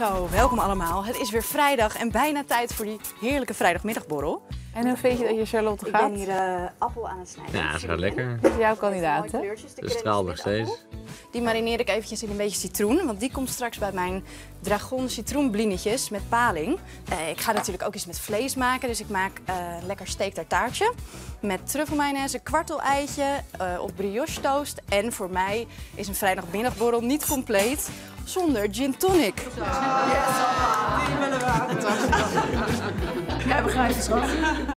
Zo, welkom allemaal. Het is weer vrijdag en bijna tijd voor die heerlijke vrijdagmiddagborrel. En hoe vind je dat je Charlotte Ik gaat? ben hier eh, appel aan het snijden. Ja, ze gaat lekker. Dat is jouw kandidaat, hè? Ze straalt nog steeds. Die marineer ik eventjes in een beetje citroen, want die komt straks bij mijn dragon citroenblinetjes met paling. Eh, ik ga natuurlijk ook iets met vlees maken, dus ik maak eh, lekker steak tartaartje met truffelmayonaise, kwartel-eitje eh, op brioche toast. En voor mij is een vrijdagmiddagborrel niet compleet zonder gin tonic. Ja, begrijp je, schat.